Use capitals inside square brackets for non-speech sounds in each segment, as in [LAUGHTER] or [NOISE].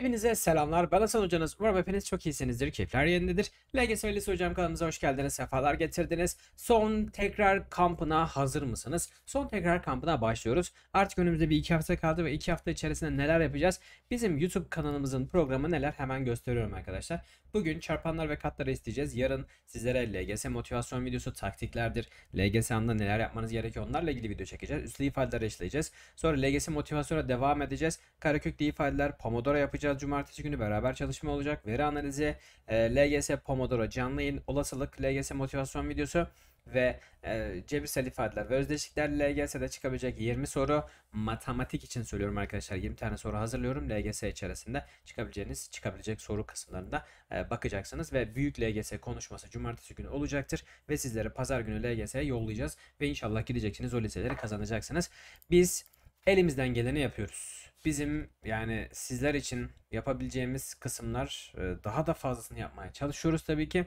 Hepinize selamlar. Ben Hasan Hocanız. Umarım hepiniz çok iyisinizdir. Keyifler yerindedir. LGS Velisi Hocam kanalımıza hoş geldiniz. Sefalar getirdiniz. Son tekrar kampına hazır mısınız? Son tekrar kampına başlıyoruz. Artık önümüzde bir iki hafta kaldı ve iki hafta içerisinde neler yapacağız? Bizim YouTube kanalımızın programı neler? Hemen gösteriyorum arkadaşlar. Bugün çarpanlar ve katları isteyeceğiz. Yarın sizlere LGS motivasyon videosu taktiklerdir. LGS anında neler yapmanız gerekiyor onlarla ilgili video çekeceğiz. Üslü ifadeleri işleyeceğiz. Sonra LGS motivasyona devam edeceğiz. Kareköklü ifadeler, Pomodoro yapacağız. Cumartesi günü beraber çalışma olacak. Veri analizi, e, LGS Pomodoro canlı yayın, olasılık, LGS motivasyon videosu ve e, cebirsel ifadeler ve özdeşlikler LGS'de çıkabilecek 20 soru matematik için söylüyorum arkadaşlar 20 tane soru hazırlıyorum LGS içerisinde çıkabileceğiniz çıkabilecek soru kısımlarında e, bakacaksınız ve büyük LGS konuşması cumartesi günü olacaktır ve sizleri pazar günü LGS'ye yollayacağız ve inşallah gideceksiniz o liseleri kazanacaksınız. Biz elimizden geleni yapıyoruz. Bizim yani sizler için yapabileceğimiz kısımlar e, daha da fazlasını yapmaya çalışıyoruz tabii ki.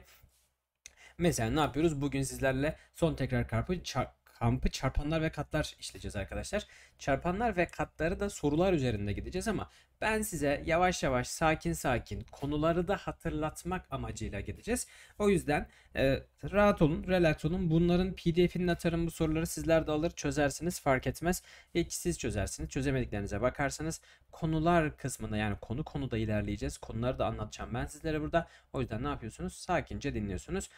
Mesela ne yapıyoruz? Bugün sizlerle son tekrar karpı kampı çarpanlar ve katlar işleyeceğiz arkadaşlar. Çarpanlar ve katları da sorular üzerinde gideceğiz ama ben size yavaş yavaş sakin sakin konuları da hatırlatmak amacıyla gideceğiz. O yüzden e, rahat olun, relax olun. Bunların PDF'ini atarım bu soruları sizler de alır çözersiniz fark etmez. İlk siz çözersiniz. Çözemediklerinize bakarsanız konular kısmında yani konu konuda ilerleyeceğiz. Konuları da anlatacağım ben sizlere burada. O yüzden ne yapıyorsunuz? Sakince dinliyorsunuz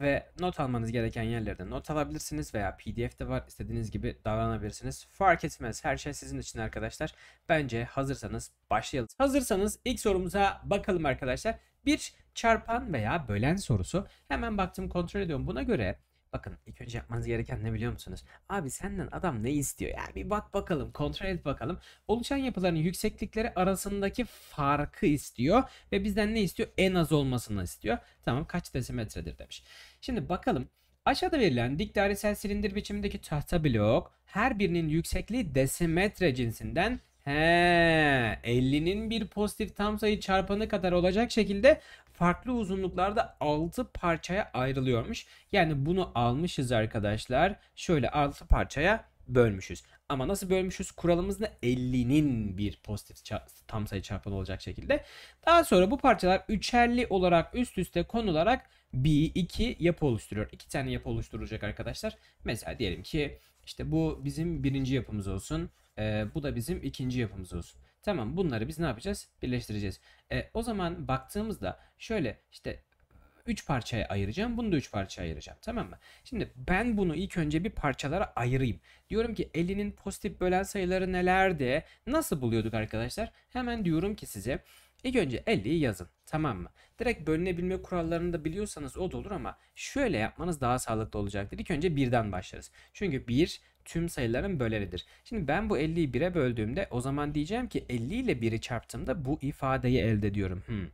ve not almanız gereken yerlerde not alabilirsiniz veya PDF'de var istediğiniz gibi davranabilirsiniz. Fark etmez. Her şey sizin için arkadaşlar. Bence hazırsanız başlayalım. Hazırsanız ilk sorumuza bakalım arkadaşlar. Bir çarpan veya bölen sorusu. Hemen baktım kontrol ediyorum. Buna göre Bakın ilk önce yapmanız gereken ne biliyor musunuz? Abi senden adam ne istiyor? Yani bir bak bakalım, kontrol et bakalım. Oluşan yapıların yükseklikleri arasındaki farkı istiyor ve bizden ne istiyor? En az olmasını istiyor. Tamam kaç desimetredir demiş. Şimdi bakalım. Aşağıda verilen dik dairesel silindir biçimindeki tahta blok her birinin yüksekliği desimetre cinsinden He, 50'nin bir pozitif tam sayı çarpanı kadar olacak şekilde farklı uzunluklarda 6 parçaya ayrılıyormuş. Yani bunu almışız arkadaşlar. Şöyle 6 parçaya bölmüşüz. Ama nasıl bölmüşüz? Kuralımız ne? 50'nin bir pozitif tam sayı çarpanı olacak şekilde. Daha sonra bu parçalar üçerli olarak üst üste konularak bir iki yapı oluşturuyor. İki tane yapı oluşturacak arkadaşlar. Mesela diyelim ki işte bu bizim birinci yapımız olsun. Ee, bu da bizim ikinci yapımız olsun. Tamam bunları biz ne yapacağız? Birleştireceğiz. E, o zaman baktığımızda şöyle işte 3 parçaya ayıracağım. Bunu da 3 parçaya ayıracağım. Tamam mı? Şimdi ben bunu ilk önce bir parçalara ayırayım. Diyorum ki 50'nin pozitif bölen sayıları nelerdi? Nasıl buluyorduk arkadaşlar? Hemen diyorum ki size İlk önce 50'yi yazın. Tamam mı? Direkt bölünebilme kurallarını da biliyorsanız o da olur ama şöyle yapmanız daha sağlıklı olacaktır. İlk önce 1'den başlarız. Çünkü 1 tüm sayıların böleridir. Şimdi ben bu 50'yi 1'e böldüğümde o zaman diyeceğim ki 50 ile 1'i çarptığımda bu ifadeyi elde ediyorum. Hmm.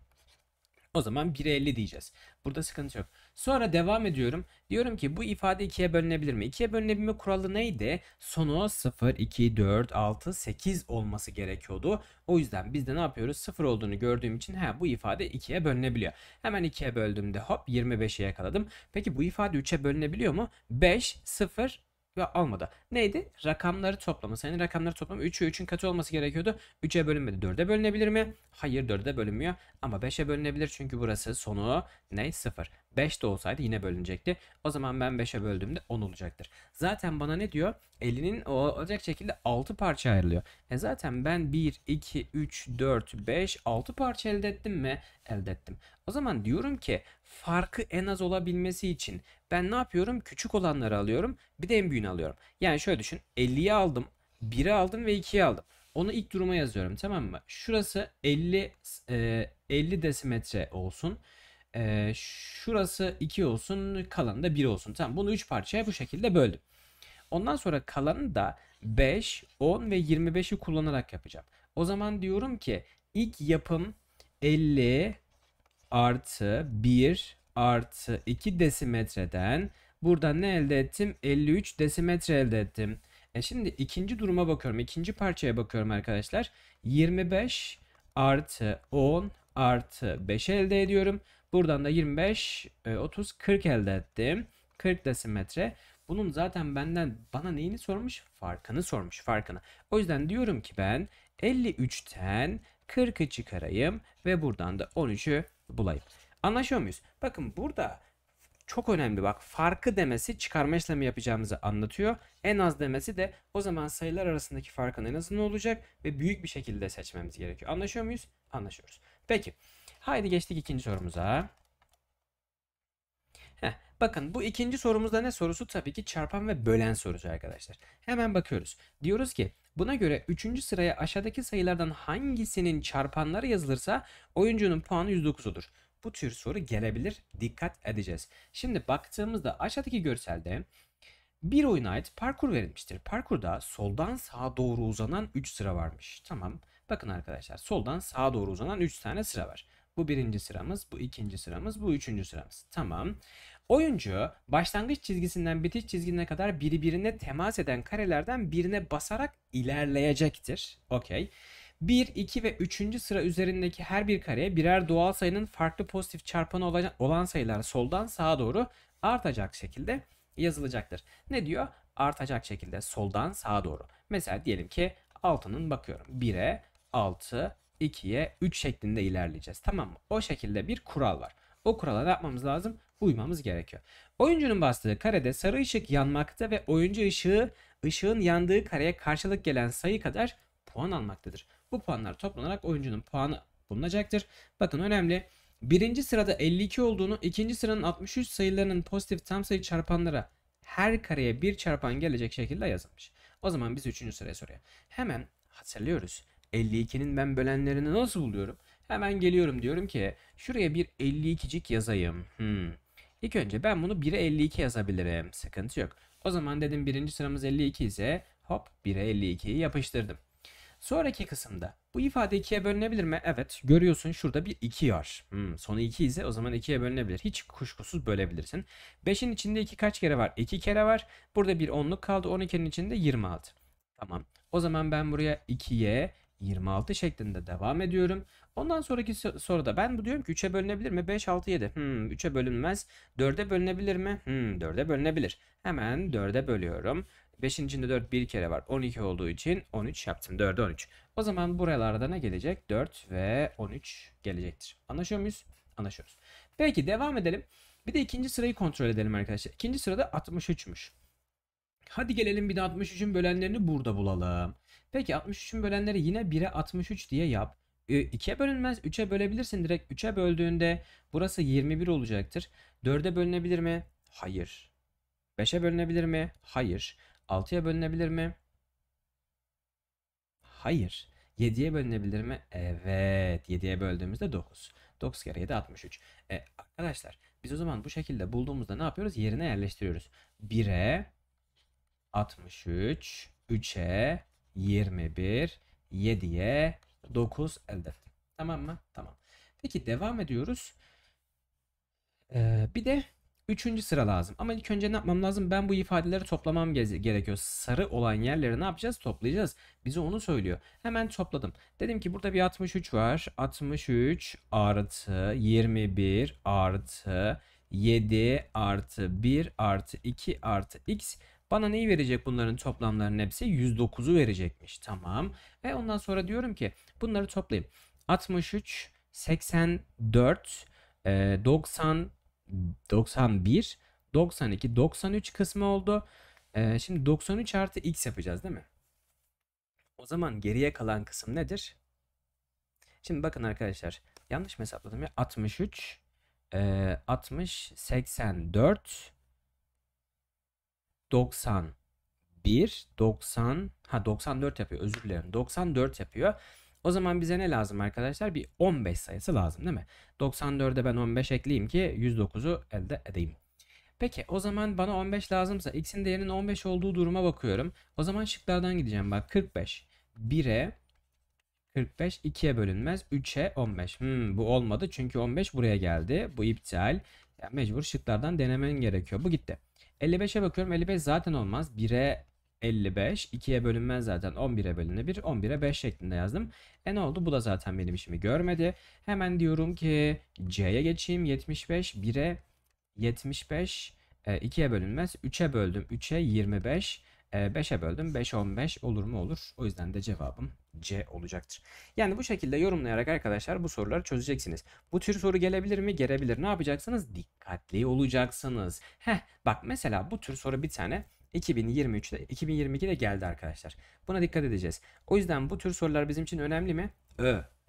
O zaman 1'e 50 diyeceğiz. Burada sıkıntı yok. Sonra devam ediyorum. Diyorum ki bu ifade 2'ye bölünebilir mi? 2'ye bölünebilme kuralı neydi? Sonu 0, 2, 4, 6, 8 olması gerekiyordu. O yüzden biz de ne yapıyoruz? 0 olduğunu gördüğüm için ha, bu ifade 2'ye bölünebiliyor. Hemen 2'ye böldüğümde hop 25'e yakaladım. Peki bu ifade 3'e bölünebiliyor mu? 5, 0, ve almadı. Neydi? Rakamları toplama. Sayının rakamları toplama 3'ü 3'ün katı olması gerekiyordu. 3'e bölünmedi. 4'e bölünebilir mi? Hayır 4'e bölünmüyor. Ama 5'e bölünebilir çünkü burası sonu ne? 0. 5 de olsaydı yine bölünecekti. O zaman ben 5'e böldüğümde 10 olacaktır. Zaten bana ne diyor? 50'nin olacak şekilde 6 parça ayrılıyor. E zaten ben 1, 2, 3, 4, 5, 6 parça elde ettim mi? Elde ettim. O zaman diyorum ki farkı en az olabilmesi için ben ne yapıyorum? Küçük olanları alıyorum. Bir de en büyüğünü alıyorum. Yani şöyle düşün. 50'yi aldım. 1'i aldım ve 2'yi aldım. Onu ilk duruma yazıyorum tamam mı? Şurası 50 e, 50 desimetre olsun. E, şurası 2 olsun. Kalanı da 1 olsun. Tamam bunu 3 parçaya bu şekilde böldüm. Ondan sonra kalanı da 5, 10 ve 25'i kullanarak yapacağım. O zaman diyorum ki ilk yapım 50 artı 1 artı 2 desimetreden burada ne elde ettim? 53 desimetre elde ettim. E şimdi ikinci duruma bakıyorum. İkinci parçaya bakıyorum arkadaşlar. 25 artı 10 artı 5 elde ediyorum. Buradan da 25, 30, 40 elde ettim. 40 desimetre. Bunun zaten benden bana neyini sormuş? Farkını sormuş. Farkını. O yüzden diyorum ki ben 53'ten 40'ı çıkarayım ve buradan da 13'ü bulayım. Anlaşıyor muyuz? Bakın burada çok önemli bak farkı demesi çıkarma işlemi yapacağımızı anlatıyor. En az demesi de o zaman sayılar arasındaki farkın en azı ne olacak ve büyük bir şekilde seçmemiz gerekiyor. Anlaşıyor muyuz? Anlaşıyoruz. Peki. Haydi geçtik ikinci sorumuza. Heh, bakın bu ikinci sorumuzda ne sorusu? Tabii ki çarpan ve bölen sorusu arkadaşlar. Hemen bakıyoruz. Diyoruz ki buna göre 3. sıraya aşağıdaki sayılardan hangisinin çarpanları yazılırsa oyuncunun puanı 109 olur. Bu tür soru gelebilir. Dikkat edeceğiz. Şimdi baktığımızda aşağıdaki görselde bir oyuna ait parkur verilmiştir. Parkurda soldan sağa doğru uzanan 3 sıra varmış. Tamam. Bakın arkadaşlar soldan sağa doğru uzanan 3 tane sıra var. Bu birinci sıramız, bu ikinci sıramız, bu üçüncü sıramız. Tamam. Oyuncu başlangıç çizgisinden bitiş çizgisine kadar birbirine temas eden karelerden birine basarak ilerleyecektir. Okey. 1, 2 ve 3. sıra üzerindeki her bir kareye birer doğal sayının farklı pozitif çarpanı olan sayılar soldan sağa doğru artacak şekilde yazılacaktır. Ne diyor? Artacak şekilde soldan sağa doğru. Mesela diyelim ki 6'nın bakıyorum. 1'e 6, 2'ye 3 şeklinde ilerleyeceğiz. Tamam mı? O şekilde bir kural var. O kurala ne yapmamız lazım? Uymamız gerekiyor. Oyuncunun bastığı karede sarı ışık yanmakta ve oyuncu ışığı ışığın yandığı kareye karşılık gelen sayı kadar puan almaktadır. Bu puanlar toplanarak oyuncunun puanı bulunacaktır. Bakın önemli. Birinci sırada 52 olduğunu, ikinci sıranın 63 sayılarının pozitif tam sayı çarpanlara her kareye bir çarpan gelecek şekilde yazılmış. O zaman biz 3. sıraya soruyor. Hemen hatırlıyoruz. 52'nin ben bölenlerini nasıl buluyorum? Hemen geliyorum diyorum ki şuraya bir 52'cik yazayım. Hmm. İlk önce ben bunu 1'e 52 yazabilirim. Sıkıntı yok. O zaman dedim birinci sıramız 52 ise hop 1'e 52'yi yapıştırdım. Sonraki kısımda bu ifade 2'ye bölünebilir mi? Evet. Görüyorsun şurada bir 2 var. Hmm, sonu 2 ise o zaman 2'ye bölünebilir. Hiç kuşkusuz bölebilirsin. 5'in içinde 2 kaç kere var? 2 kere var. Burada bir onluk kaldı. 12'nin içinde 26. Tamam. O zaman ben buraya 2'ye 26 şeklinde devam ediyorum. Ondan sonraki soruda ben bu diyorum ki 3'e bölünebilir mi? 5, 6, 7. Hmm, 3'e bölünmez. 4'e bölünebilir mi? Hmm, 4'e bölünebilir. Hemen 4'e bölüyorum. 5'in içinde 4 bir kere var. 12 olduğu için 13 yaptım. 4'e 13. O zaman buralarda ne gelecek? 4 ve 13 gelecektir. Anlaşıyor muyuz? Anlaşıyoruz. Peki devam edelim. Bir de ikinci sırayı kontrol edelim arkadaşlar. İkinci sırada 63'müş. Hadi gelelim bir de 63'ün bölenlerini burada bulalım. Peki 63'ün bölenleri yine 1'e 63 diye yap. 2'ye bölünmez. 3'e bölebilirsin direkt. 3'e böldüğünde burası 21 olacaktır. 4'e bölünebilir mi? Hayır. 5'e bölünebilir mi? Hayır. 6'ya bölünebilir mi? Hayır. 7'ye bölünebilir mi? Evet. 7'ye böldüğümüzde 9. 9 kere 7 63. E, arkadaşlar biz o zaman bu şekilde bulduğumuzda ne yapıyoruz? Yerine yerleştiriyoruz. 1'e 63, 3'e 21, 7'ye 9 elde ettim. Tamam mı? Tamam. Peki devam ediyoruz. Ee, bir de Üçüncü sıra lazım. Ama ilk önce ne yapmam lazım? Ben bu ifadeleri toplamam gerekiyor. Sarı olan yerleri ne yapacağız? Toplayacağız. Bize onu söylüyor. Hemen topladım. Dedim ki burada bir 63 var. 63 artı 21 artı 7 artı 1 artı 2 artı x bana neyi verecek bunların toplamlarının hepsi? 109'u verecekmiş. Tamam. Ve ondan sonra diyorum ki bunları toplayayım. 63, 84, 90, 91, 92, 93 kısmı oldu. Ee, şimdi 93 artı x yapacağız değil mi? O zaman geriye kalan kısım nedir? Şimdi bakın arkadaşlar. Yanlış mı hesapladım ya? 63, e, 60, 84, 91, 90, ha 94 yapıyor özür dilerim. 94 yapıyor. O zaman bize ne lazım arkadaşlar? Bir 15 sayısı lazım değil mi? 94'e ben 15 ekleyeyim ki 109'u elde edeyim. Peki o zaman bana 15 lazımsa x'in değerinin 15 olduğu duruma bakıyorum. O zaman şıklardan gideceğim bak 45. 1'e 45 2'ye bölünmez. 3'e 15. Hmm, bu olmadı çünkü 15 buraya geldi. Bu iptal. Yani mecbur şıklardan denemen gerekiyor. Bu gitti. 55'e bakıyorum. 55 zaten olmaz. 1'e 55. 2'ye bölünmez zaten 11'e bölünebilir. 11'e 5 şeklinde yazdım. E ne oldu? Bu da zaten benim işimi görmedi. Hemen diyorum ki C'ye geçeyim. 75. 1'e 75. E, 2'ye bölünmez. 3'e böldüm. 3'e 25. 5'e böldüm. 5 15 olur mu olur. O yüzden de cevabım C olacaktır. Yani bu şekilde yorumlayarak arkadaşlar bu soruları çözeceksiniz. Bu tür soru gelebilir mi? Gelebilir. Ne yapacaksınız? Dikkatli olacaksınız. Heh bak mesela bu tür soru bir tane 2023'te 2022'de geldi arkadaşlar. Buna dikkat edeceğiz. O yüzden bu tür sorular bizim için önemli mi?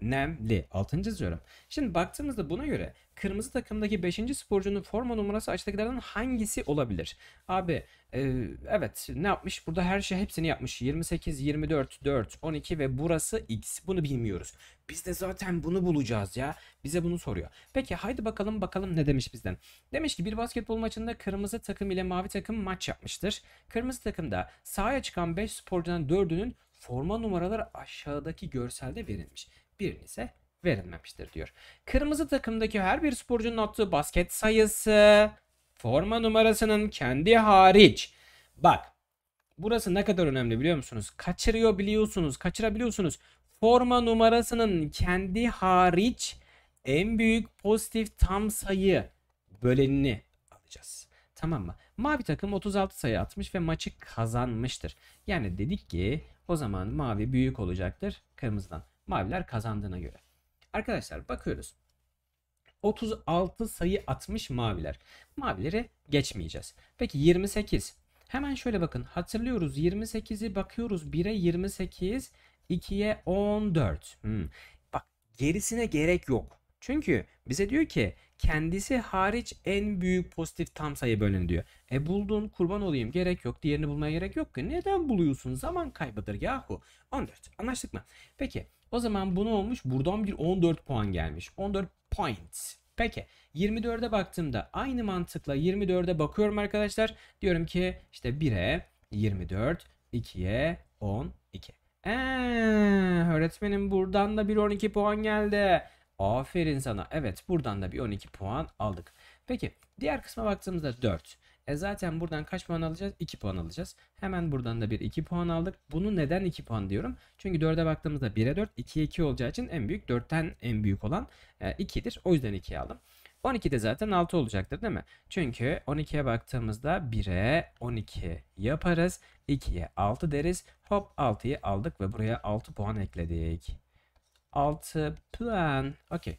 Önemli. Altıncı yazıyorum. Şimdi baktığımızda buna göre kırmızı takımdaki 5. sporcunun forma numarası aşağıdakilerden hangisi olabilir? Abi e, evet ne yapmış? Burada her şey hepsini yapmış. 28, 24, 4, 12 ve burası X. Bunu bilmiyoruz. Biz de zaten bunu bulacağız ya. Bize bunu soruyor. Peki haydi bakalım bakalım ne demiş bizden. Demiş ki bir basketbol maçında kırmızı takım ile mavi takım maç yapmıştır. Kırmızı takımda sahaya çıkan 5 sporcudan 4'ünün forma numaraları aşağıdaki görselde verilmiş. Birinin ise verilmemiştir diyor. Kırmızı takımdaki her bir sporcunun attığı basket sayısı forma numarasının kendi hariç. Bak burası ne kadar önemli biliyor musunuz? Kaçırıyor biliyorsunuz, kaçırabiliyorsunuz. Forma numarasının kendi hariç en büyük pozitif tam sayı bölenini alacağız. Tamam mı? Mavi takım 36 sayı atmış ve maçı kazanmıştır. Yani dedik ki o zaman mavi büyük olacaktır kırmızıdan. Maviler kazandığına göre. Arkadaşlar bakıyoruz. 36 sayı atmış maviler. Mavileri geçmeyeceğiz. Peki 28. Hemen şöyle bakın. Hatırlıyoruz 28'i bakıyoruz. 1'e 28, 2'ye 14. Hmm. Bak gerisine gerek yok. Çünkü bize diyor ki kendisi hariç en büyük pozitif tam sayı bölün diyor. E buldun kurban olayım gerek yok. Diğerini bulmaya gerek yok ki. Neden buluyorsun? Zaman kaybıdır yahu. 14. Anlaştık mı? Peki o zaman bunu olmuş. Buradan bir 14 puan gelmiş. 14 points. Peki 24'e baktığımda aynı mantıkla 24'e bakıyorum arkadaşlar. Diyorum ki işte 1'e 24, 2'ye 12. Eee öğretmenim buradan da bir 12 puan geldi. Aferin sana. Evet buradan da bir 12 puan aldık. Peki diğer kısma baktığımızda 4. E zaten buradan kaç puan alacağız? 2 puan alacağız. Hemen buradan da bir 2 puan aldık. Bunu neden 2 puan diyorum? Çünkü 4'e baktığımızda 1'e 4, 2'ye 2 olacağı için en büyük 4'ten en büyük olan 2'dir. O yüzden 2'ye aldım. 12'de zaten 6 olacaktır değil mi? Çünkü 12'ye baktığımızda 1'e 12 yaparız. 2'ye 6 deriz. Hop 6'yı aldık ve buraya 6 puan ekledik. 6 puan. Okey.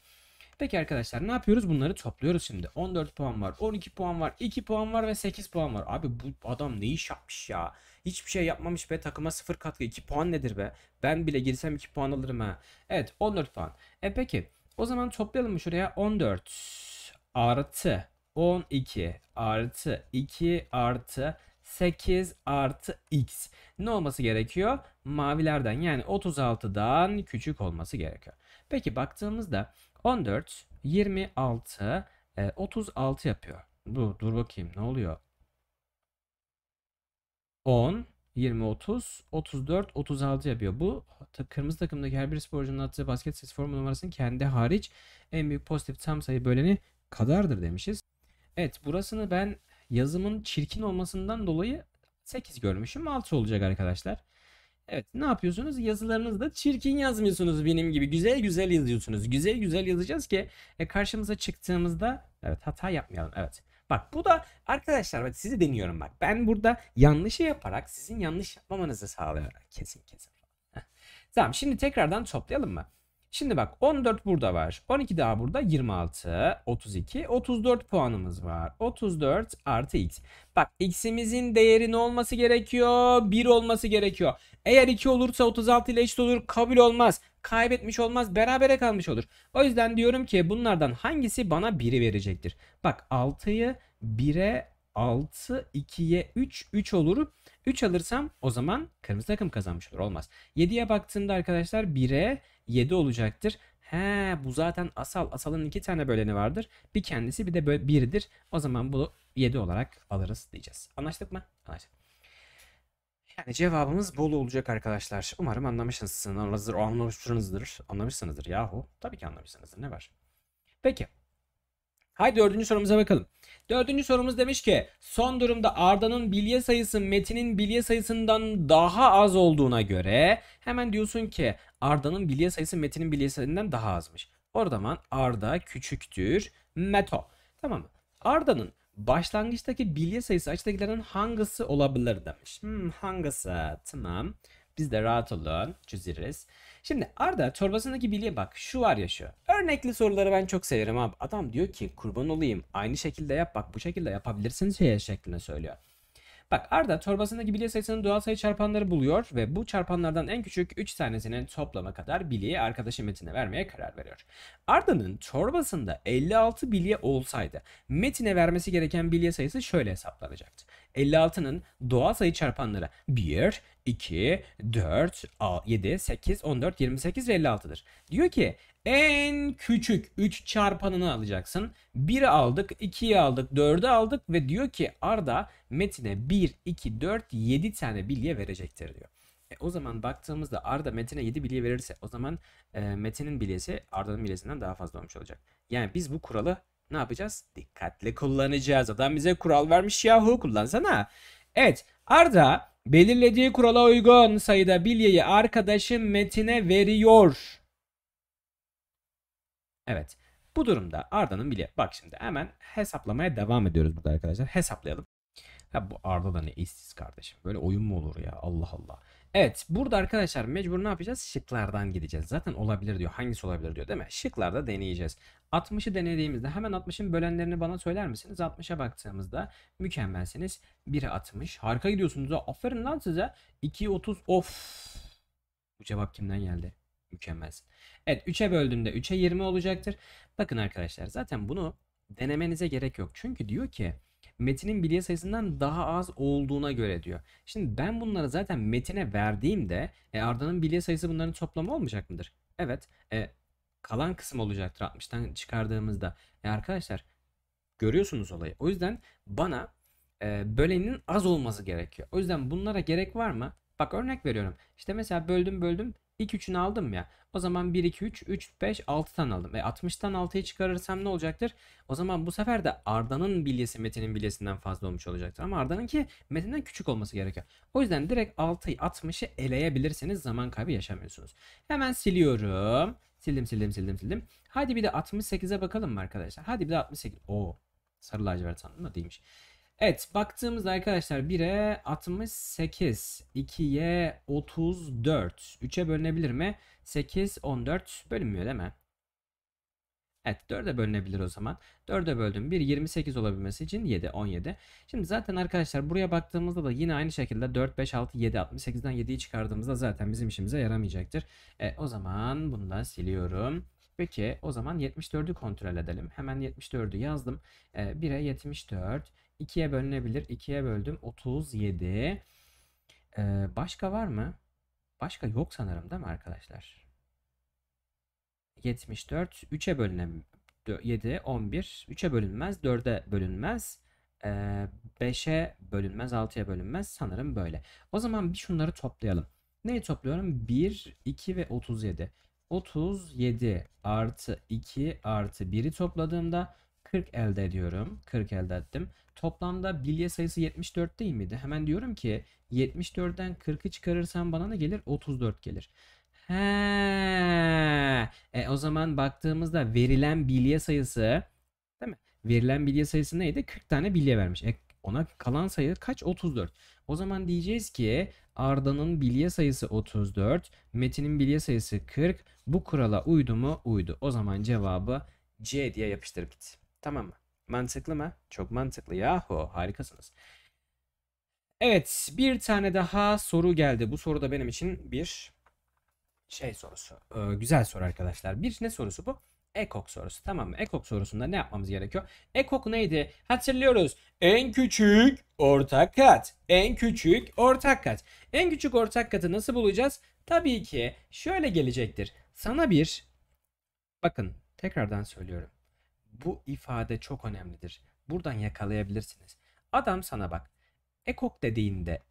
Peki arkadaşlar ne yapıyoruz? Bunları topluyoruz şimdi. 14 puan var, 12 puan var, 2 puan var ve 8 puan var. Abi bu adam ne iş yapmış ya? Hiçbir şey yapmamış be. Takıma 0 katkı. 2 puan nedir be? Ben bile girsem 2 puan alırım ha. Evet 14 puan. E peki o zaman toplayalım mı şuraya? 14 artı 12 artı 2 artı 8 artı x. Ne olması gerekiyor? Mavilerden yani 36'dan küçük olması gerekiyor. Peki baktığımızda 14, 26, 36 yapıyor. Dur, dur bakayım ne oluyor? 10, 20, 30, 34, 36 yapıyor. Bu kırmızı takımdaki her bir sporcunun attığı basket sayısı formu numarasının kendi hariç en büyük pozitif tam sayı böleni kadardır demişiz. Evet burasını ben yazımın çirkin olmasından dolayı 8 görmüşüm. 6 olacak arkadaşlar. Evet ne yapıyorsunuz? Yazılarınızda çirkin yazmıyorsunuz benim gibi. Güzel güzel yazıyorsunuz. Güzel güzel yazacağız ki e, karşımıza çıktığımızda evet hata yapmayalım. Evet. Bak bu da arkadaşlar bak sizi deniyorum bak. Ben burada yanlışı yaparak sizin yanlış yapmamanızı sağlıyorum. Kesin kesin. Tamam şimdi tekrardan toplayalım mı? Şimdi bak 14 burada var. 12 daha burada 26, 32, 34 puanımız var. 34 artı x. Bak x'imizin değeri ne olması gerekiyor? 1 olması gerekiyor. Eğer 2 olursa 36 ile eşit olur. Kabul olmaz. Kaybetmiş olmaz. Berabere kalmış olur. O yüzden diyorum ki bunlardan hangisi bana 1'i verecektir? Bak 6'yı 1'e 6, 2'ye 3, 3 olur. 3 alırsam o zaman kırmızı takım kazanmış olur. Olmaz. 7'ye baktığımda arkadaşlar 1'e 7 olacaktır. He bu zaten asal. Asalın iki tane böleni vardır. Bir kendisi bir de 1'dir. O zaman bunu 7 olarak alırız diyeceğiz. Anlaştık mı? Anlaştık. Yani cevabımız bol olacak arkadaşlar. Umarım anlamışsınızdır. Anlamışsınızdır. Anlamışsınızdır yahu. Tabii ki anlamışsınızdır. Ne var? Peki. Haydi dördüncü sorumuza bakalım. Dördüncü sorumuz demiş ki son durumda Arda'nın bilye sayısı Metin'in bilye sayısından daha az olduğuna göre hemen diyorsun ki Arda'nın bilye sayısı Metin'in bilye sayısından daha azmış. O zaman Arda küçüktür Meto. Tamam mı? Arda'nın başlangıçtaki bilye sayısı açıdakilerin hangisi olabilir demiş. Hmm, hangisi? Tamam. Biz de rahat olun. Çözeriz. Şimdi Arda torbasındaki bilye bak şu var ya şu. Örnekli soruları ben çok severim abi. Adam diyor ki kurban olayım aynı şekilde yap bak bu şekilde yapabilirsin şey şeklinde söylüyor. Bak Arda torbasındaki bilye sayısının doğal sayı çarpanları buluyor ve bu çarpanlardan en küçük 3 tanesinin toplama kadar bilyeyi arkadaşı Metin'e vermeye karar veriyor. Arda'nın torbasında 56 bilye olsaydı Metin'e vermesi gereken bilye sayısı şöyle hesaplanacaktı. 56'nın doğal sayı çarpanları 1, 2, 4, 7, 8, 14, 28 ve 56'dır. Diyor ki en küçük 3 çarpanını alacaksın. 1'i aldık, 2'yi aldık, 4'ü aldık ve diyor ki Arda Metin'e 1, 2, 4, 7 tane bilye verecektir diyor. E, o zaman baktığımızda Arda Metin'e 7 bilye verirse o zaman e, Metin'in bilyesi Arda'nın bilyesinden daha fazla olmuş olacak. Yani biz bu kuralı ne yapacağız? Dikkatli kullanacağız. Adam bize kural vermiş yahu kullansana. Evet Arda belirlediği kurala uygun sayıda bilyeyi arkadaşı Metin'e veriyor. Evet. Bu durumda Arda'nın bilye. Bak şimdi hemen hesaplamaya devam ediyoruz burada arkadaşlar. Hesaplayalım. Ha bu Arda da ne işsiz kardeşim. Böyle oyun mu olur ya? Allah Allah. Evet burada arkadaşlar mecbur ne yapacağız? Şıklardan gideceğiz. Zaten olabilir diyor. Hangisi olabilir diyor değil mi? Şıklarda deneyeceğiz. 60'ı denediğimizde hemen 60'ın bölenlerini bana söyler misiniz? 60'a baktığımızda mükemmelsiniz. 1'e 60. Harika gidiyorsunuz. Aferin lan size. 2'ye 30. Of. Bu cevap kimden geldi? Mükemmelsin. Evet 3'e böldüğümde 3'e 20 olacaktır. Bakın arkadaşlar zaten bunu denemenize gerek yok. Çünkü diyor ki metinin bilye sayısından daha az olduğuna göre diyor. Şimdi ben bunları zaten metine verdiğimde e, Arda'nın bilye sayısı bunların toplamı olmayacak mıdır? Evet. E, kalan kısım olacaktır 60'tan çıkardığımızda. E, arkadaşlar görüyorsunuz olayı. O yüzden bana e, bölenin az olması gerekiyor. O yüzden bunlara gerek var mı? Bak örnek veriyorum. İşte mesela böldüm böldüm İlk üçünü aldım ya. O zaman 1, 2, 3, 3, 5, 6'tan aldım. E 60'tan 6'yı çıkarırsam ne olacaktır? O zaman bu sefer de Arda'nın bilyesi Metin'in bilyesinden fazla olmuş olacaktır. Ama Arda'nınki Metin'den küçük olması gerekiyor. O yüzden direkt 6'yı 60'ı eleyebilirseniz zaman kaybı yaşamıyorsunuz. Hemen siliyorum. Sildim sildim sildim sildim. Hadi bir de 68'e bakalım mı arkadaşlar? Hadi bir de 68. Oo. Sarı lacivert sandım da değilmiş. Evet baktığımızda arkadaşlar 1'e 68, 2'ye 34, 3'e bölünebilir mi? 8, 14 bölünmüyor değil mi? Evet 4'e bölünebilir o zaman. 4'e böldüm. 1 28 olabilmesi için 7 17. Şimdi zaten arkadaşlar buraya baktığımızda da yine aynı şekilde 4 5 6 7 68'den 7'yi çıkardığımızda zaten bizim işimize yaramayacaktır. E, o zaman bunu da siliyorum. Peki o zaman 74'ü kontrol edelim. Hemen 74'ü yazdım. E, 1'e 74. 2'ye bölünebilir. 2'ye böldüm. 37. Ee, başka var mı? Başka yok sanırım değil mi arkadaşlar? 74. 3'e bölünem 7, 11. 3'e bölünmez. 4'e bölünmez. Ee, 5'e bölünmez. 6'ya bölünmez. Sanırım böyle. O zaman bir şunları toplayalım. Neyi topluyorum? 1, 2 ve 37. 37 artı 2 artı 1'i topladığımda 40 elde ediyorum. 40 elde ettim. Toplamda bilye sayısı 74 değil miydi? Hemen diyorum ki 74'ten 40'ı çıkarırsam bana ne gelir? 34 gelir. He. E, o zaman baktığımızda verilen bilye sayısı değil mi? Verilen bilye sayısı neydi? 40 tane bilye vermiş. E, ona kalan sayı kaç? 34. O zaman diyeceğiz ki Arda'nın bilye sayısı 34, Metin'in bilye sayısı 40. Bu kurala uydu mu? Uydu. O zaman cevabı C diye yapıştırıp git. Tamam mı? Mantıklı mı? Çok mantıklı. Yahu harikasınız. Evet bir tane daha soru geldi. Bu soru da benim için bir şey sorusu. Ee, güzel soru arkadaşlar. Bir ne sorusu bu? Ekok sorusu. Tamam mı? Ekok sorusunda ne yapmamız gerekiyor? Ekok neydi? Hatırlıyoruz. En küçük ortak kat. En küçük ortak kat. En küçük ortak katı nasıl bulacağız? Tabii ki şöyle gelecektir. Sana bir bakın tekrardan söylüyorum bu ifade çok önemlidir. Buradan yakalayabilirsiniz. Adam sana bak. Ekok dediğinde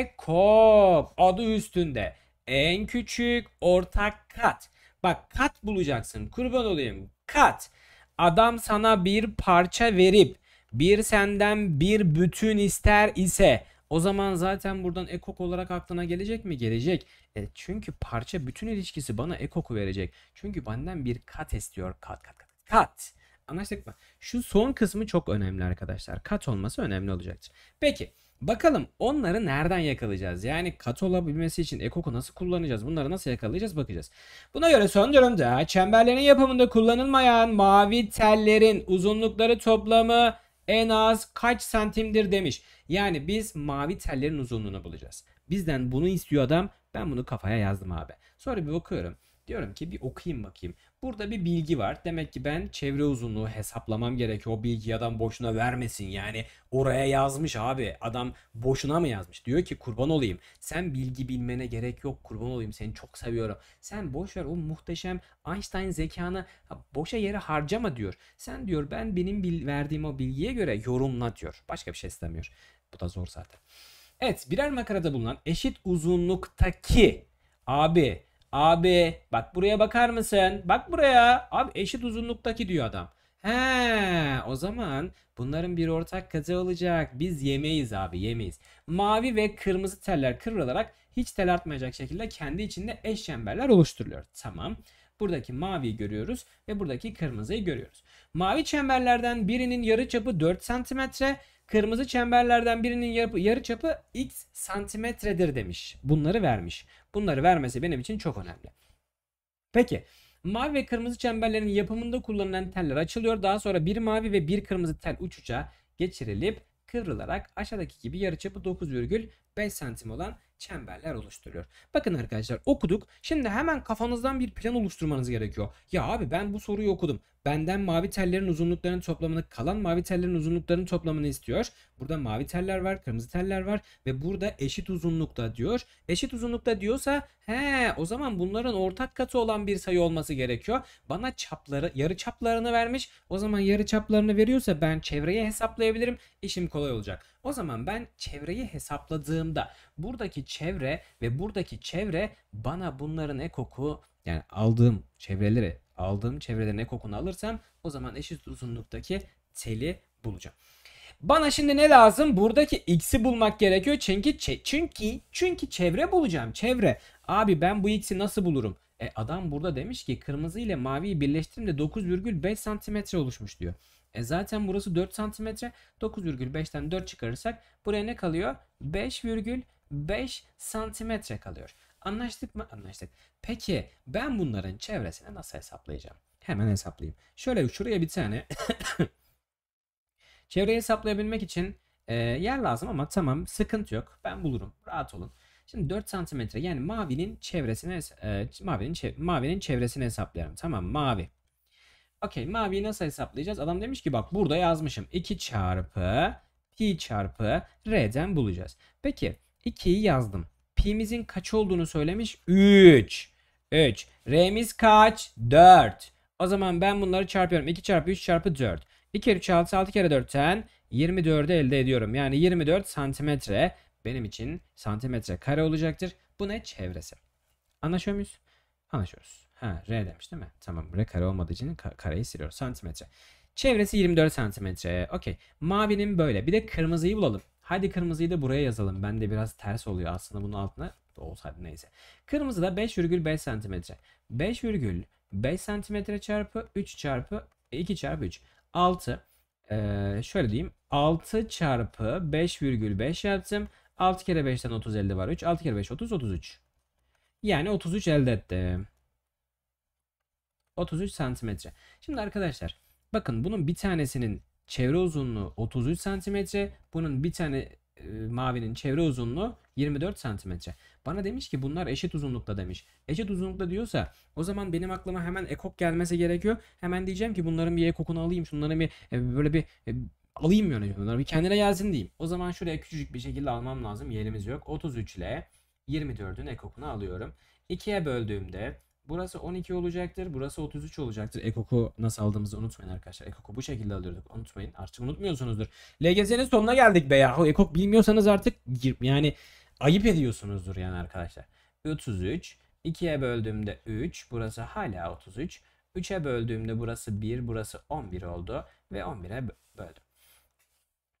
ekok adı üstünde en küçük ortak kat. Bak kat bulacaksın. Kurban olayım. Kat. Adam sana bir parça verip bir senden bir bütün ister ise o zaman zaten buradan ekok olarak aklına gelecek mi? Gelecek. E çünkü parça bütün ilişkisi bana ekoku verecek. Çünkü benden bir kat istiyor. Kat kat kat. Kat. Anlaştık mı? Şu son kısmı çok önemli arkadaşlar. Kat olması önemli olacaktır. Peki bakalım onları nereden yakalayacağız? Yani kat olabilmesi için ekoku nasıl kullanacağız? Bunları nasıl yakalayacağız bakacağız. Buna göre son durumda çemberlerin yapımında kullanılmayan mavi tellerin uzunlukları toplamı en az kaç santimdir demiş. Yani biz mavi tellerin uzunluğunu bulacağız. Bizden bunu istiyor adam. Ben bunu kafaya yazdım abi. Sonra bir bakıyorum. Diyorum ki bir okuyayım bakayım. Burada bir bilgi var. Demek ki ben çevre uzunluğu hesaplamam gerekiyor. O bilgiyi adam boşuna vermesin. Yani oraya yazmış abi. Adam boşuna mı yazmış? Diyor ki kurban olayım. Sen bilgi bilmene gerek yok. Kurban olayım. Seni çok seviyorum. Sen boş ver o muhteşem Einstein zekanı boşa yere harcama diyor. Sen diyor ben benim verdiğim o bilgiye göre yorumla diyor. Başka bir şey istemiyor. Bu da zor zaten. Evet birer makarada bulunan eşit uzunluktaki abi abi bak buraya bakar mısın? Bak buraya. Abi eşit uzunluktaki diyor adam. He, o zaman bunların bir ortak katı olacak. Biz yemeyiz abi, yemeyiz. Mavi ve kırmızı teller kıvrılarak hiç tel artmayacak şekilde kendi içinde eş çemberler oluşturuluyor. Tamam. Buradaki maviyi görüyoruz ve buradaki kırmızıyı görüyoruz. Mavi çemberlerden birinin yarıçapı 4 cm, Kırmızı çemberlerden birinin yarı, çapı x santimetredir demiş. Bunları vermiş. Bunları vermesi benim için çok önemli. Peki mavi ve kırmızı çemberlerin yapımında kullanılan teller açılıyor. Daha sonra bir mavi ve bir kırmızı tel uç uca geçirilip kıvrılarak aşağıdaki gibi yarıçapı 9,5 santim olan çemberler oluşturuyor. Bakın arkadaşlar okuduk. Şimdi hemen kafanızdan bir plan oluşturmanız gerekiyor. Ya abi ben bu soruyu okudum. Benden mavi tellerin uzunluklarının toplamını kalan mavi tellerin uzunluklarının toplamını istiyor. Burada mavi teller var, kırmızı teller var ve burada eşit uzunlukta diyor. Eşit uzunlukta diyorsa he o zaman bunların ortak katı olan bir sayı olması gerekiyor. Bana çapları, yarı çaplarını vermiş. O zaman yarı çaplarını veriyorsa ben çevreyi hesaplayabilirim. İşim kolay olacak. O zaman ben çevreyi hesapladığımda buradaki çevre ve buradaki çevre bana bunların ekoku yani aldığım çevreleri aldığım çevrelerin ekokunu alırsam o zaman eşit uzunluktaki teli bulacağım. Bana şimdi ne lazım? Buradaki x'i bulmak gerekiyor. Çünkü çünkü çünkü çevre bulacağım. Çevre. Abi ben bu x'i nasıl bulurum? E adam burada demiş ki kırmızı ile maviyi birleştirince 9,5 santimetre oluşmuş diyor. E zaten burası 4 santimetre. 9,5'ten 4 çıkarırsak buraya ne kalıyor? 5,5 santimetre kalıyor. Anlaştık mı? Anlaştık. Peki ben bunların çevresini nasıl hesaplayacağım? Hemen hesaplayayım. Şöyle şuraya bir tane [COUGHS] çevreyi hesaplayabilmek için e, yer lazım ama tamam sıkıntı yok. Ben bulurum. Rahat olun. Şimdi 4 santimetre yani mavinin çevresini e, mavinin, çev mavinin çevresini hesaplayalım. Tamam mavi. Okey maviyi nasıl hesaplayacağız? Adam demiş ki bak burada yazmışım. 2 çarpı pi çarpı r'den bulacağız. Peki 2'yi yazdım. Pi'mizin kaç olduğunu söylemiş? 3. 3. R'miz kaç? 4. O zaman ben bunları çarpıyorum. 2 çarpı 3 çarpı 4. 2 kere 3 6 6 kere 4'ten 24'ü elde ediyorum. Yani 24 santimetre benim için santimetre kare olacaktır. Bu ne? Çevresi. Anlaşıyor muyuz? Anlaşıyoruz. Ha R demiş değil mi? Tamam R kare olmadığı için kareyi siliyoruz. Santimetre. Çevresi 24 santimetre. Okey. Mavinin böyle. Bir de kırmızıyı bulalım. Hadi kırmızıyı da buraya yazalım. Ben de biraz ters oluyor aslında bunun altına. Olsaydı neyse. Kırmızı da 5,5 santimetre. 5,5 santimetre çarpı 3 çarpı 2 çarpı 3. 6. Ee, şöyle diyeyim. 6 çarpı 5,5 yaptım. 6 kere 5'ten 30 elde var 3. 6 kere 5 30 33. Yani 33 elde ettim. 33 santimetre. Şimdi arkadaşlar bakın bunun bir tanesinin çevre uzunluğu 33 santimetre. Bunun bir tane e, mavinin çevre uzunluğu 24 santimetre. Bana demiş ki bunlar eşit uzunlukta demiş. Eşit uzunlukta diyorsa o zaman benim aklıma hemen ekok gelmesi gerekiyor. Hemen diyeceğim ki bunların bir ekokunu alayım. Şunların bir e, böyle bir e, alayım yani. Bunları bir kendine gelsin diyeyim. O zaman şuraya küçücük bir şekilde almam lazım. Yerimiz yok. 33 ile 24'ün ekokunu alıyorum. 2'ye böldüğümde Burası 12 olacaktır. Burası 33 olacaktır. Ekoku nasıl aldığımızı unutmayın arkadaşlar. Ekoku bu şekilde alıyorduk. Unutmayın. Artık unutmuyorsunuzdur. LGS'nin sonuna geldik be yahu. Ekok bilmiyorsanız artık yani ayıp ediyorsunuzdur yani arkadaşlar. 33. 2'ye böldüğümde 3. Burası hala 33. 3'e böldüğümde burası 1. Burası 11 oldu. Ve 11'e böldüm.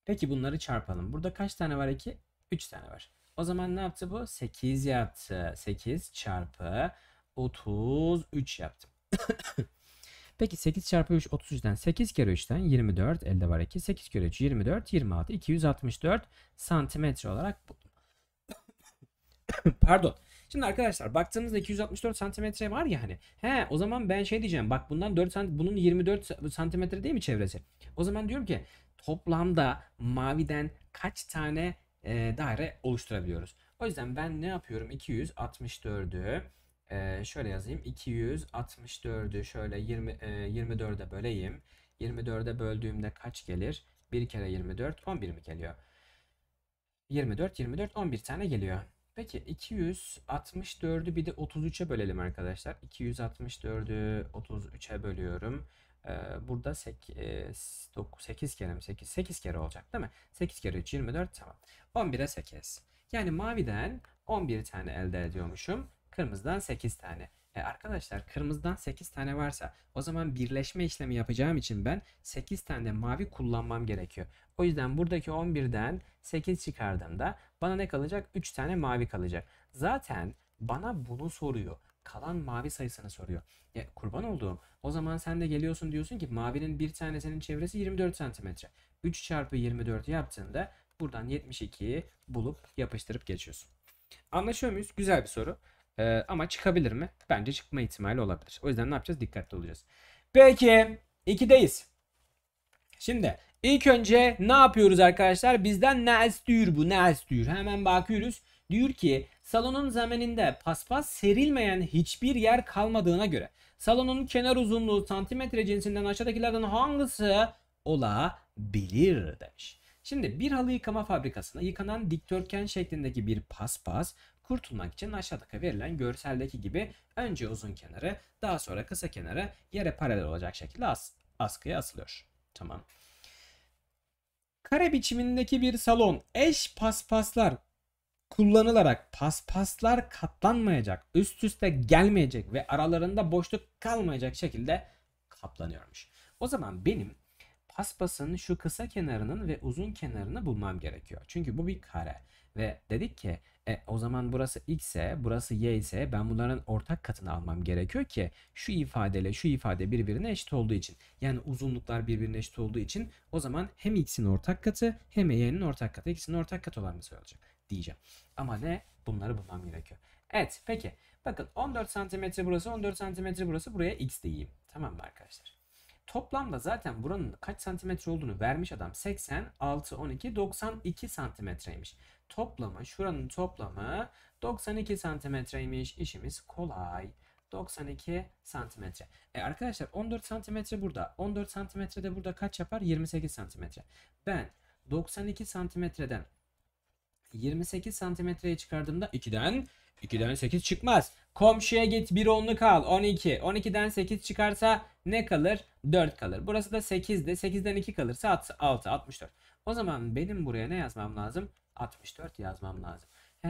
Peki bunları çarpalım. Burada kaç tane var 2? 3 tane var. O zaman ne yaptı bu? 8 yaptı. 8 çarpı 33 yaptım. [COUGHS] Peki 8 çarpı 3 33'ten 8 kere 3'ten 24 elde var 2. 8 kere 3 24 26 264 santimetre olarak buldum. [COUGHS] Pardon. Şimdi arkadaşlar baktığımızda 264 santimetre var ya hani. He o zaman ben şey diyeceğim. Bak bundan 4 santim, bunun 24 santimetre değil mi çevresi? O zaman diyorum ki toplamda maviden kaç tane e, daire oluşturabiliyoruz? O yüzden ben ne yapıyorum? 264'ü e, şöyle yazayım. 264'ü şöyle 20 e, 24'e böleyim. 24'e böldüğümde kaç gelir? 1 kere 24 11 mi geliyor? 24 24 11 tane geliyor. Peki 264'ü bir de 33'e bölelim arkadaşlar. 264'ü 33'e bölüyorum. Ee, burada 8, 8 kere mi? 8, 8 kere olacak değil mi? 8 kere 3 24 tamam. 11'e 8. Yani maviden 11 tane elde ediyormuşum. Kırmızıdan 8 tane. E arkadaşlar kırmızıdan 8 tane varsa o zaman birleşme işlemi yapacağım için ben 8 tane de mavi kullanmam gerekiyor. O yüzden buradaki 11'den 8 çıkardığımda bana ne kalacak? 3 tane mavi kalacak. Zaten bana bunu soruyor. Kalan mavi sayısını soruyor. Ya kurban olduğum. O zaman sen de geliyorsun diyorsun ki mavinin bir tanesinin çevresi 24 santimetre. 3 çarpı 24 yaptığında buradan 72'yi bulup yapıştırıp geçiyorsun. Anlaşıyor muyuz? Güzel bir soru. Ee, ama çıkabilir mi? Bence çıkma ihtimali olabilir. O yüzden ne yapacağız? Dikkatli olacağız. Peki 2'deyiz. Şimdi ilk önce ne yapıyoruz arkadaşlar? Bizden ne istiyor bu? Ne istiyor? Hemen bakıyoruz. Diyor ki salonun zemininde paspas serilmeyen hiçbir yer kalmadığına göre salonun kenar uzunluğu santimetre cinsinden aşağıdakilerden hangisi olabilir demiş. Şimdi bir halı yıkama fabrikasında yıkanan dikdörtgen şeklindeki bir paspas kurtulmak için aşağıdaki verilen görseldeki gibi önce uzun kenarı daha sonra kısa kenarı yere paralel olacak şekilde as askıya asılıyor. Tamam. Kare biçimindeki bir salon eş paspaslar kullanılarak paspaslar katlanmayacak, üst üste gelmeyecek ve aralarında boşluk kalmayacak şekilde kaplanıyormuş. O zaman benim paspasın şu kısa kenarının ve uzun kenarını bulmam gerekiyor. Çünkü bu bir kare. Ve dedik ki e, o zaman burası x ise burası y ise ben bunların ortak katını almam gerekiyor ki şu ifadeyle şu ifade birbirine eşit olduğu için. Yani uzunluklar birbirine eşit olduğu için o zaman hem x'in ortak katı hem y'nin ortak katı ikisinin ortak katı olan bir sayı olacak diyeceğim. Ama ne? Bunları bulmam gerekiyor. Evet peki. Bakın 14 santimetre burası 14 santimetre burası buraya x diyeyim. Tamam mı arkadaşlar? Toplamda zaten buranın kaç santimetre olduğunu vermiş adam. 86, 12, 92 santimetreymiş. Toplamı, şuranın toplamı 92 santimetreymiş. İşimiz kolay. 92 santimetre. E arkadaşlar 14 santimetre burada. 14 santimetre de burada kaç yapar? 28 santimetre. Ben 92 santimetreden 28 santimetreye çıkardığımda 2'den 2'den 8 çıkmaz. Komşuya git bir onluk al 12. 12'den 8 çıkarsa ne kalır? 4 kalır. Burası da 8'de 8'den 2 kalırsa 6 64. O zaman benim buraya ne yazmam lazım? 64 yazmam lazım. He,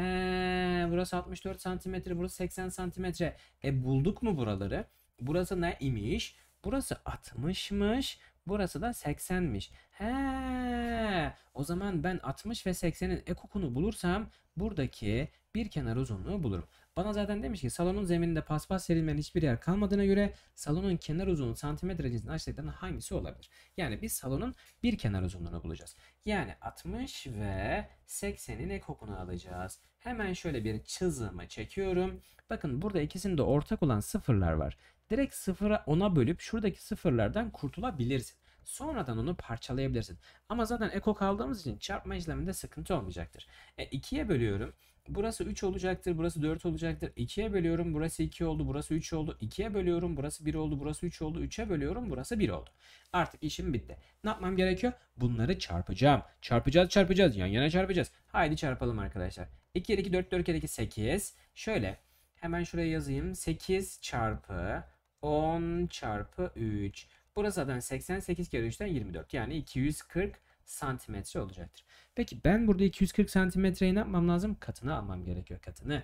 burası 64 santimetre, burası 80 santimetre. E bulduk mu buraları? Burası ne imiş? Burası 60'mış. Burası da 80'miş. He. O zaman ben 60 ve 80'in ekokunu bulursam buradaki bir kenar uzunluğu bulurum. Bana zaten demiş ki salonun zemininde paspas serilmeyen hiçbir yer kalmadığına göre salonun kenar uzunluğu santimetre cinsinden aşağıdakilerden hangisi olabilir? Yani biz salonun bir kenar uzunluğunu bulacağız. Yani 60 ve 80'in ekokunu alacağız. Hemen şöyle bir çizimi çekiyorum. Bakın burada ikisinde ortak olan sıfırlar var. Direkt sıfıra ona bölüp şuradaki sıfırlardan kurtulabilirsin. Sonradan onu parçalayabilirsin. Ama zaten ekok aldığımız için çarpma işleminde sıkıntı olmayacaktır. E, 2'ye bölüyorum. Burası 3 olacaktır. Burası 4 olacaktır. 2'ye bölüyorum. Burası 2 oldu. Burası 3 oldu. 2'ye bölüyorum. Burası 1 oldu. Burası 3 oldu. 3'e bölüyorum. Burası 1 oldu. Artık işim bitti. Ne yapmam gerekiyor? Bunları çarpacağım. Çarpacağız çarpacağız. Yan yana çarpacağız. Haydi çarpalım arkadaşlar. 2 kere 2 4 4 kere 2 8. Şöyle hemen şuraya yazayım. 8 çarpı 10 çarpı 3. Burası zaten 88 kere 3'ten 24. Yani 240 santimetre olacaktır. Peki ben burada 240 santimetreyi ne yapmam lazım? Katını almam gerekiyor katını.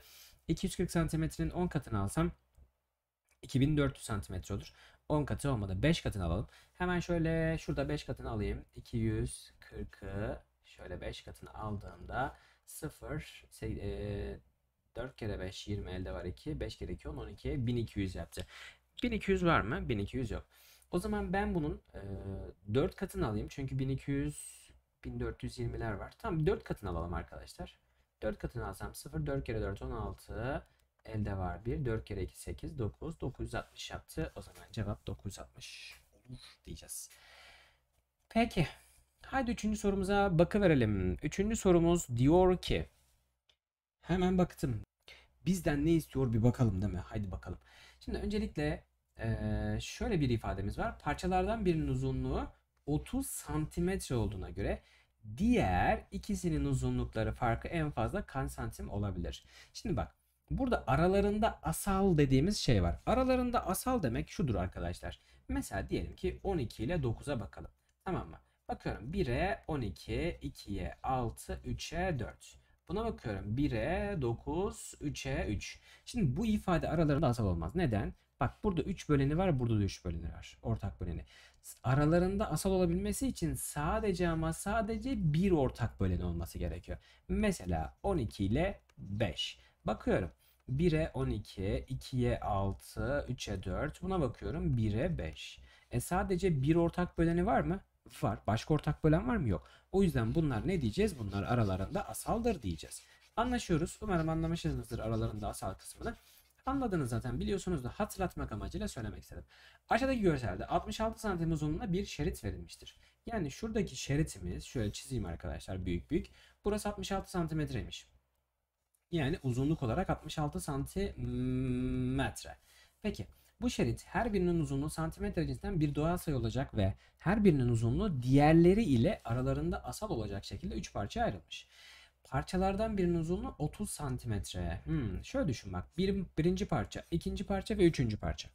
240 santimetrenin 10 katını alsam 2400 santimetre olur. 10 katı olmadı. 5 katını alalım. Hemen şöyle şurada 5 katını alayım. 240'ı şöyle 5 katını aldığımda 0 e, 4 kere 5 20 elde var 2. 5 kere 2 10 12 1200 yaptı. 1200 var mı? 1200 yok. O zaman ben bunun e, 4 katını alayım. Çünkü 1200 1420'ler var. Tamam 4 katını alalım arkadaşlar. 4 katını alsam 0 4 kere 4 16 elde var 1 4 kere 2 8 9 960 yaptı. O zaman cevap 960 olur diyeceğiz. Peki. Haydi üçüncü sorumuza bakıverelim. Üçüncü sorumuz diyor ki hemen baktım. Bizden ne istiyor bir bakalım değil mi? Haydi bakalım. Şimdi öncelikle eee, şöyle bir ifademiz var. Parçalardan birinin uzunluğu 30 santimetre olduğuna göre diğer ikisinin uzunlukları farkı en fazla kaç santim olabilir? Şimdi bak burada aralarında asal dediğimiz şey var. Aralarında asal demek şudur arkadaşlar. Mesela diyelim ki 12 ile 9'a bakalım. Tamam mı? Bakıyorum 1'e 12, 2'ye 6, 3'e 4. Buna bakıyorum 1'e 9, 3'e 3. Şimdi bu ifade aralarında asal olmaz. Neden? Bak burada 3 böleni var, burada da 3 böleni var. Ortak böleni. Aralarında asal olabilmesi için sadece ama sadece bir ortak böleni olması gerekiyor. Mesela 12 ile 5. Bakıyorum. 1'e 12, 2'ye 6, 3'e 4. Buna bakıyorum 1'e 5. E sadece bir ortak böleni var mı? Var. Başka ortak bölen var mı? Yok. O yüzden bunlar ne diyeceğiz? Bunlar aralarında asaldır diyeceğiz. Anlaşıyoruz. Umarım anlamışsınızdır aralarında asal kısmını. Anladınız zaten biliyorsunuz da hatırlatmak amacıyla söylemek istedim. Aşağıdaki görselde 66 santim uzunluğunda bir şerit verilmiştir. Yani şuradaki şeritimiz şöyle çizeyim arkadaşlar büyük büyük. Burası 66 santimetreymiş. Yani uzunluk olarak 66 santimetre. Peki bu şerit her birinin uzunluğu santimetre cinsinden bir doğal sayı olacak ve her birinin uzunluğu diğerleri ile aralarında asal olacak şekilde 3 parçaya ayrılmış. Parçalardan birinin uzunluğu 30 santimetre. Hmm, şöyle düşün bak. Bir, birinci parça, ikinci parça ve üçüncü parça.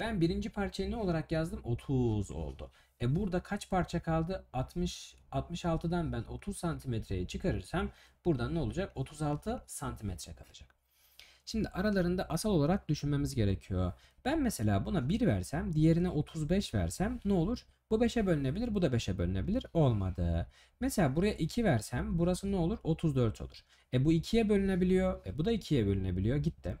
Ben birinci parçayı ne olarak yazdım? 30 oldu. E burada kaç parça kaldı? 60 66'dan ben 30 santimetreye çıkarırsam buradan ne olacak? 36 santimetre kalacak. Şimdi aralarında asal olarak düşünmemiz gerekiyor. Ben mesela buna 1 versem, diğerine 35 versem ne olur? Bu 5'e bölünebilir, bu da 5'e bölünebilir. Olmadı. Mesela buraya 2 versem burası ne olur? 34 olur. E bu 2'ye bölünebiliyor. E bu da 2'ye bölünebiliyor. Gitti.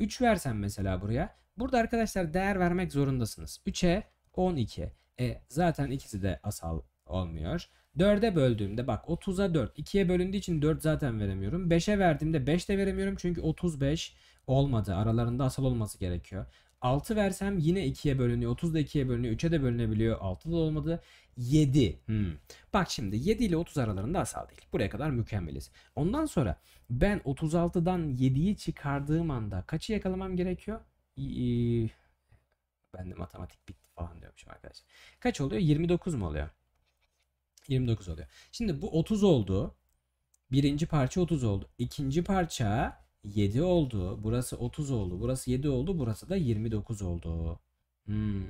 3 versem mesela buraya. Burada arkadaşlar değer vermek zorundasınız. 3'e 12. E zaten ikisi de asal olmuyor. 4'e böldüğümde bak 30'a 4. 2'ye bölündüğü için 4 zaten veremiyorum. 5'e verdiğimde 5 de veremiyorum. Çünkü 35 olmadı. Aralarında asal olması gerekiyor. 6 versem yine 2'ye bölünüyor. 30 da 2'ye bölünüyor. 3'e de bölünebiliyor. 6 da olmadı. 7. Hmm. Bak şimdi 7 ile 30 aralarında asal değil. Buraya kadar mükemmeliz. Ondan sonra ben 36'dan 7'yi çıkardığım anda kaçı yakalamam gerekiyor? Ben de matematik bitti falan diyormuşum arkadaşlar. Kaç oluyor? 29 mu oluyor? 29 oluyor. Şimdi bu 30 oldu. Birinci parça 30 oldu. İkinci parça 7 oldu. Burası 30 oldu. Burası 7 oldu. Burası da 29 oldu. Hmm.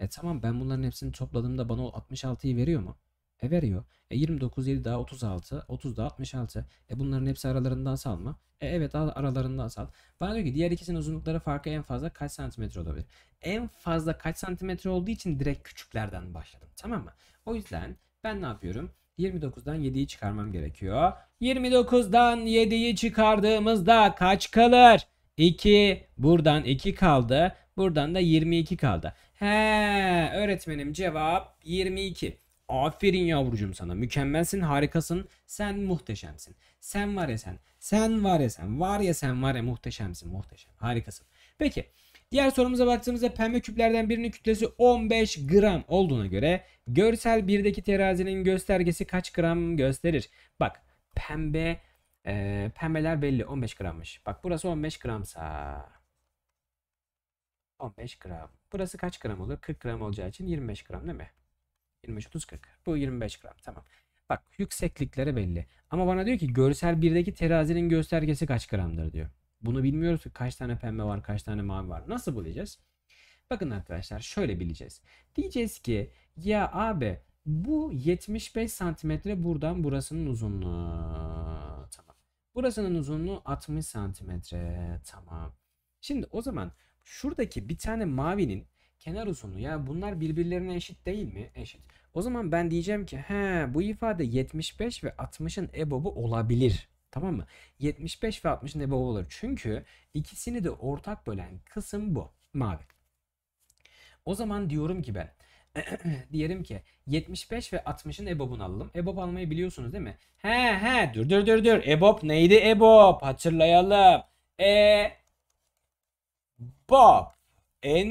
E tamam ben bunların hepsini topladığımda bana o 66'yı veriyor mu? E veriyor. E 29 7 daha 36. 30 daha 66. E bunların hepsi aralarında asal mı? E evet aralarında asal. Bana diyor ki diğer ikisinin uzunlukları farkı en fazla kaç santimetre olabilir? En fazla kaç santimetre olduğu için direkt küçüklerden başladım. Tamam mı? O yüzden ben ne yapıyorum? 29'dan 7'yi çıkarmam gerekiyor. 29'dan 7'yi çıkardığımızda kaç kalır? 2. Buradan 2 kaldı. Buradan da 22 kaldı. He, öğretmenim cevap 22. Aferin yavrucum sana. Mükemmelsin, harikasın. Sen muhteşemsin. Sen var ya sen. Sen var ya sen. Var ya sen var ya muhteşemsin. Muhteşem. Harikasın. Peki. Diğer sorumuza baktığımızda pembe küplerden birinin kütlesi 15 gram olduğuna göre görsel 1'deki terazinin göstergesi kaç gram gösterir? Bak pembe e, pembeler belli 15 grammış. Bak burası 15 gramsa 15 gram. Burası kaç gram olur? 40 gram olacağı için 25 gram değil mi? 25, 30, 40. Bu 25 gram. Tamam. Bak yükseklikleri belli. Ama bana diyor ki görsel 1'deki terazinin göstergesi kaç gramdır diyor. Bunu bilmiyoruz ki kaç tane pembe var, kaç tane mavi var. Nasıl bulacağız? Bakın arkadaşlar şöyle bileceğiz. Diyeceğiz ki ya abi bu 75 santimetre buradan burasının uzunluğu. Tamam. Burasının uzunluğu 60 santimetre. Tamam. Şimdi o zaman şuradaki bir tane mavinin kenar uzunluğu ya bunlar birbirlerine eşit değil mi? Eşit. O zaman ben diyeceğim ki he bu ifade 75 ve 60'ın ebobu olabilir. Tamam mı? 75 ve 60'ın ebobu olur. Çünkü ikisini de ortak bölen kısım bu. Mavi. O zaman diyorum ki ben [CLEARS THROAT] diyelim ki 75 ve 60'ın EBOB'unu alalım. EBOB almayı biliyorsunuz değil mi? He he dur dur dur dur. EBOB neydi EBOB? Hatırlayalım. E Bob en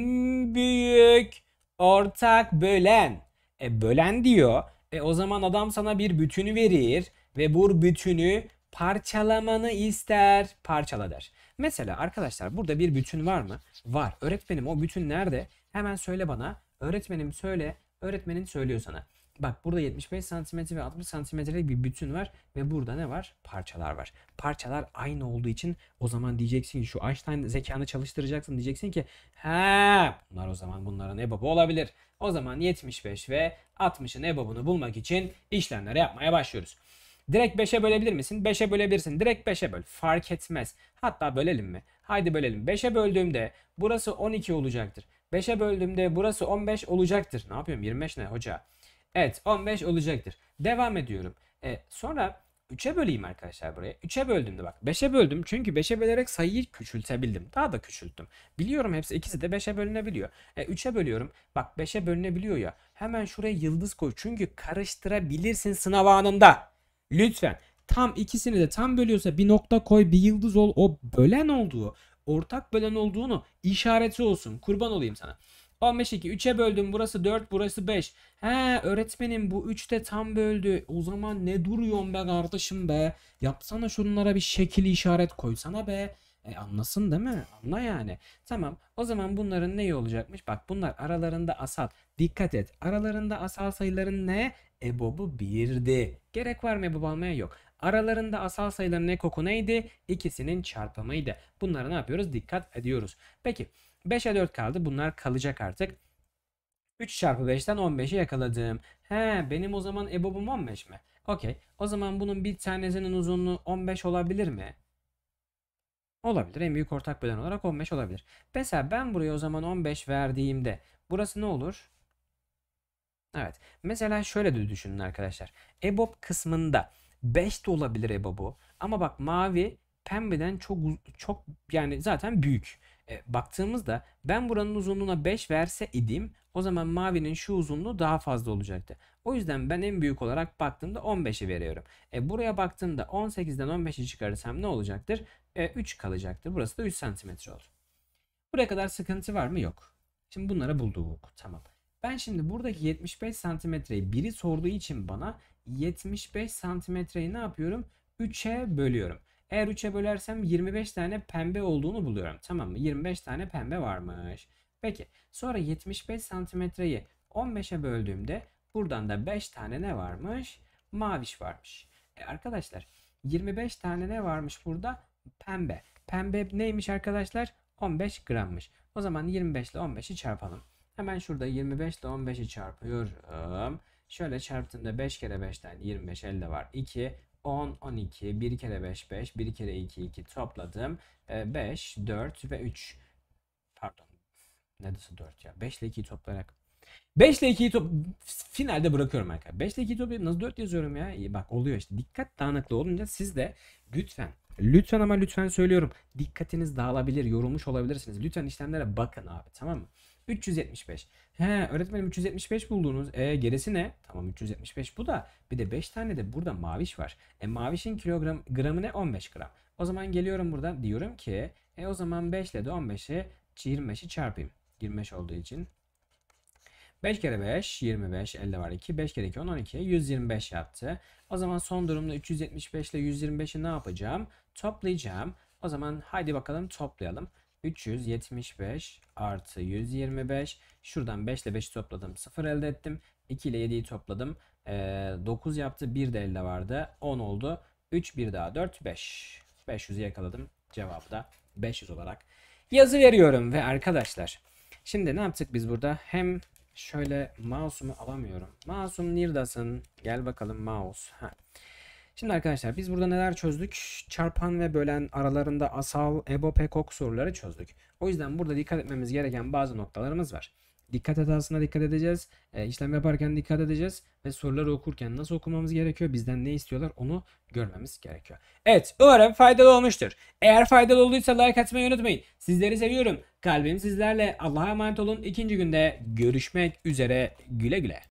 büyük ortak bölen. E bölen diyor. E o zaman adam sana bir bütünü verir ve bu bütünü parçalamanı ister. Parçala der. Mesela arkadaşlar burada bir bütün var mı? Var. Öğretmenim o bütün nerede? Hemen söyle bana. Öğretmenim söyle. Öğretmenin söylüyor sana. Bak burada 75 santimetre ve 60 santimetrelik bir bütün var ve burada ne var? Parçalar var. Parçalar aynı olduğu için o zaman diyeceksin ki şu Einstein zekanı çalıştıracaksın diyeceksin ki ha bunlar o zaman bunların EBOB'u olabilir. O zaman 75 ve 60'ın EBOB'unu bulmak için işlemleri yapmaya başlıyoruz. Direkt 5'e bölebilir misin? 5'e bölebilirsin. Direkt 5'e böl. Fark etmez. Hatta bölelim mi? Haydi bölelim. 5'e böldüğümde burası 12 olacaktır. 5'e böldüğümde burası 15 olacaktır. Ne yapıyorum? 25 ne hoca? Evet 15 olacaktır. Devam ediyorum. E, sonra 3'e böleyim arkadaşlar buraya. 3'e böldüm de bak. 5'e böldüm çünkü 5'e bölerek sayıyı küçültebildim. Daha da küçülttüm. Biliyorum hepsi ikisi de 5'e bölünebiliyor. E, 3'e bölüyorum. Bak 5'e bölünebiliyor ya. Hemen şuraya yıldız koy. Çünkü karıştırabilirsin sınav anında. Lütfen. Tam ikisini de tam bölüyorsa bir nokta koy bir yıldız ol. O bölen olduğu ortak bölen olduğunu işareti olsun. Kurban olayım sana. 15 2 3'e böldüm. Burası 4, burası 5. He öğretmenim bu 3'te tam böldü. O zaman ne duruyorsun be kardeşim be? Yapsana şunlara bir şekil işaret koysana be. E anlasın değil mi? Anla yani. Tamam. O zaman bunların neyi olacakmış? Bak bunlar aralarında asal. Dikkat et. Aralarında asal sayıların ne? EBOB'u 1'di. Gerek var mı EBOB almaya? Yok. Aralarında asal sayıların ekoku neydi? İkisinin çarpımıydı. Bunlara ne yapıyoruz? Dikkat ediyoruz. Peki 5'e 4 kaldı. Bunlar kalacak artık. 3 çarpı 5'ten 15'i yakaladım. He benim o zaman EBOB'um 15 mi? Okey. O zaman bunun bir tanesinin uzunluğu 15 olabilir mi? Olabilir. En büyük ortak bölen olarak 15 olabilir. Mesela ben buraya o zaman 15 verdiğimde burası ne olur? Evet. Mesela şöyle de düşünün arkadaşlar. EBOB kısmında 5 de olabilir EBOB'u. Ama bak mavi pembeden çok çok yani zaten büyük. E, baktığımızda ben buranın uzunluğuna 5 verse idim o zaman mavinin şu uzunluğu daha fazla olacaktı. O yüzden ben en büyük olarak baktığımda 15'i veriyorum. E, buraya baktığımda 18'den 15'i çıkarırsam ne olacaktır? E, 3 kalacaktır. Burası da 3 cm olur. Buraya kadar sıkıntı var mı? Yok. Şimdi bunları bulduk. Tamam. Ben şimdi buradaki 75 santimetreyi biri sorduğu için bana 75 santimetreyi ne yapıyorum? 3'e bölüyorum. Eğer 3'e bölersem 25 tane pembe olduğunu buluyorum. Tamam mı? 25 tane pembe varmış. Peki sonra 75 santimetreyi 15'e böldüğümde buradan da 5 tane ne varmış? Maviş varmış. E arkadaşlar 25 tane ne varmış burada? Pembe. Pembe neymiş arkadaşlar? 15 grammış. O zaman 25 ile 15'i çarpalım. Hemen şurada 25 ile 15'i çarpıyorum. Şöyle çarptığımda 5 kere 5'ten 25 elde var. 2 10, 12, 1 kere 5, 5, 1 kere 2, 2 topladım. 5, 4 ve 3. Pardon. Neredeyse 4 ya. 5 ile 2'yi toplayarak. 5 ile 2'yi top finalde bırakıyorum arkadaşlar. 5 ile 2'yi toplayıp nasıl 4 yazıyorum ya? İyi, bak oluyor işte. Dikkat dağınıklığı olunca siz de lütfen Lütfen ama lütfen söylüyorum. Dikkatiniz dağılabilir, yorulmuş olabilirsiniz. Lütfen işlemlere bakın abi tamam mı? 375. He öğretmenim 375 buldunuz. E gerisi ne? Tamam 375 bu da. Bir de 5 tane de burada maviş var. E mavişin kilogram gramı ne? 15 gram. O zaman geliyorum burada diyorum ki e o zaman 5 ile de 15'i 25'i çarpayım. 25 olduğu için. 5 kere 5 25 elde var 2. 5 kere 2 10 12 125 yaptı. O zaman son durumda 375 ile 125'i ne yapacağım? Toplayacağım. O zaman haydi bakalım toplayalım. 375 artı 125. Şuradan 5 ile 5'i topladım. 0 elde ettim. 2 ile 7'yi topladım. E, 9 yaptı. 1 de elde vardı. 10 oldu. 3 1 daha 4 5. 500'ü yakaladım. Cevabı da 500 olarak yazı veriyorum ve arkadaşlar şimdi ne yaptık biz burada? Hem şöyle mouse'umu alamıyorum. Mouse'um neredesin? Gel bakalım mouse. Ha. Şimdi arkadaşlar biz burada neler çözdük? Çarpan ve bölen aralarında asal, ebo, pekok soruları çözdük. O yüzden burada dikkat etmemiz gereken bazı noktalarımız var. Dikkat hatasına dikkat edeceğiz. E, işlem yaparken dikkat edeceğiz. Ve soruları okurken nasıl okumamız gerekiyor? Bizden ne istiyorlar? Onu görmemiz gerekiyor. Evet umarım faydalı olmuştur. Eğer faydalı olduysa like atmayı unutmayın. Sizleri seviyorum. Kalbim sizlerle. Allah'a emanet olun. İkinci günde görüşmek üzere. Güle güle.